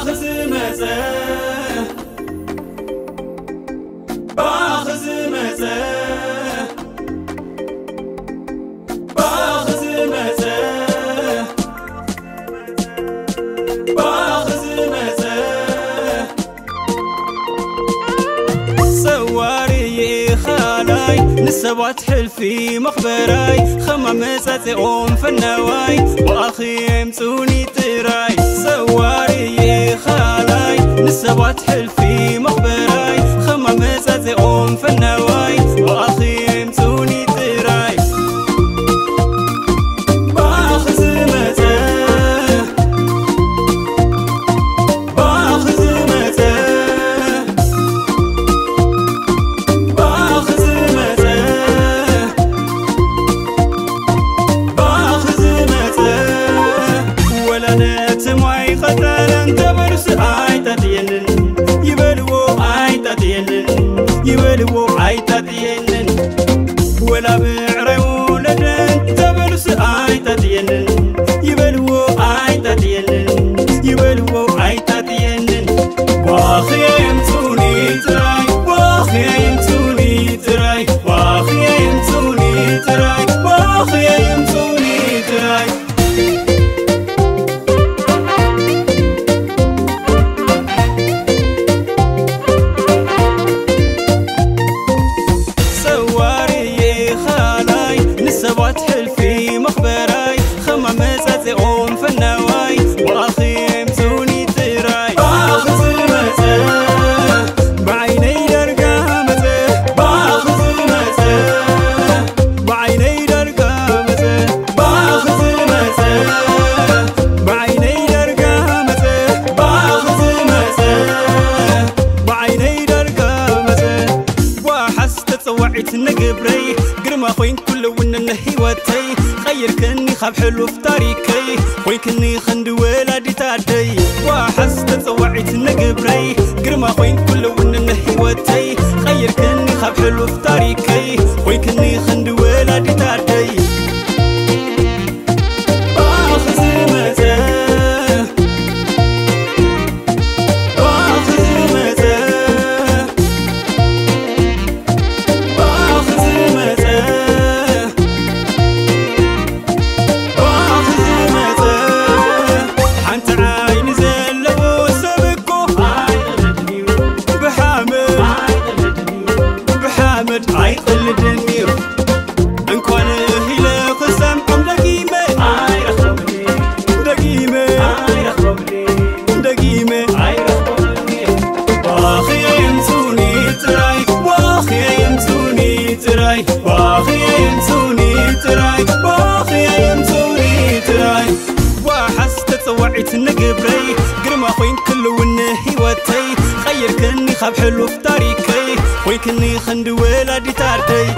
باخذ خالاي حلفي مخبراي. خما مصاصئهم فنواي واخي يمسوني تراي. سواري خالاي نسبات حلفي ንዋይ ኸተለን ተበርስ ኣይጠጥየንን ይበልዎ ኣይጠጥየንን ይበልዎ ኣይጠጥየንን ወላ ብዕረይዎ ለደን ተበርስ ኣይጠጥየንን ይበልዎ ኣይጠጥየንን ይበልዎ ኣይጠጥየንን ዋኽየምፅ تتصوعت نقبري قرما خوين كل ون هيوتي خير كني خاب حلو في طريقي خوين كني خند ولادي تادي وحس تتصوعت نقبري سمعت قر ما خوين كل ونهيوتي خير كني خاب حلو في طريقي خوين كني خند ولادي تارتي